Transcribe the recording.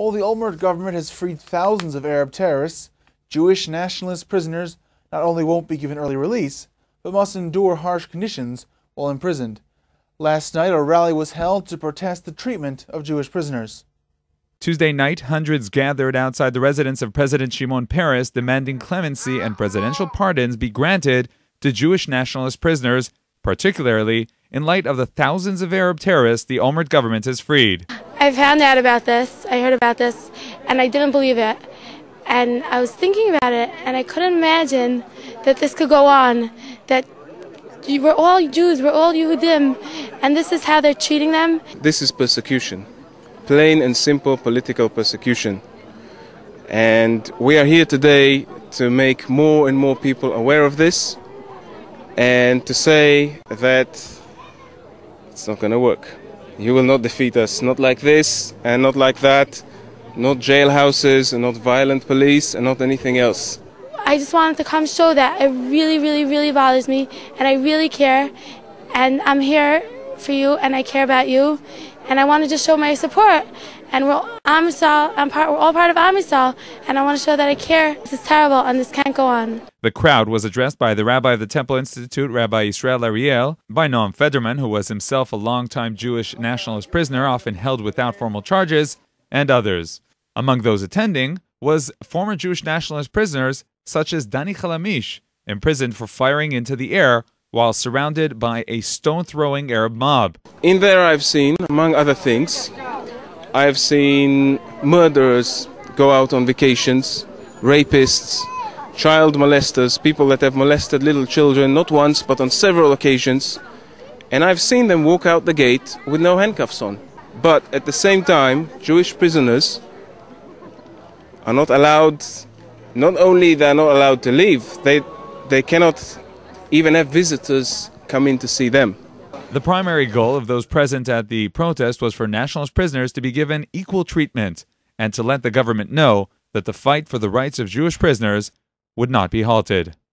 While the Olmert government has freed thousands of Arab terrorists, Jewish nationalist prisoners not only won't be given early release, but must endure harsh conditions while imprisoned. Last night, a rally was held to protest the treatment of Jewish prisoners. Tuesday night, hundreds gathered outside the residence of President Shimon Peres demanding clemency and presidential pardons be granted to Jewish nationalist prisoners, particularly in light of the thousands of Arab terrorists the Olmert government has freed. I found out about this, I heard about this, and I didn't believe it. And I was thinking about it, and I couldn't imagine that this could go on, that we're all Jews, we're all Yehudim, and this is how they're treating them. This is persecution, plain and simple political persecution. And we are here today to make more and more people aware of this and to say that it's not going to work. You will not defeat us, not like this and not like that, not jailhouses and not violent police and not anything else. I just wanted to come show that it really, really, really bothers me, and I really care, and I'm here for you, and I care about you, and I want to just show my support. And we're Am Yisrael, I'm part, we're all part of Am Yisrael, and I want to show that I care. This is terrible, and this can't go on. The crowd was addressed by the rabbi of the Temple Institute, Rabbi Israel Ariel, by Noam Federman, who was himself a longtime Jewish nationalist prisoner, often held without formal charges, and others. Among those attending was former Jewish nationalist prisoners such as Danny Khalamish, imprisoned for firing into the air while surrounded by a stone throwing Arab mob. In there, I've seen, among other things, I've seen murderers go out on vacations, rapists, child molesters, people that have molested little children, not once but on several occasions. And I've seen them walk out the gate with no handcuffs on. But at the same time, Jewish prisoners are not allowed not only they're not allowed to leave, they, they cannot even have visitors come in to see them. The primary goal of those present at the protest was for nationalist prisoners to be given equal treatment and to let the government know that the fight for the rights of Jewish prisoners would not be halted.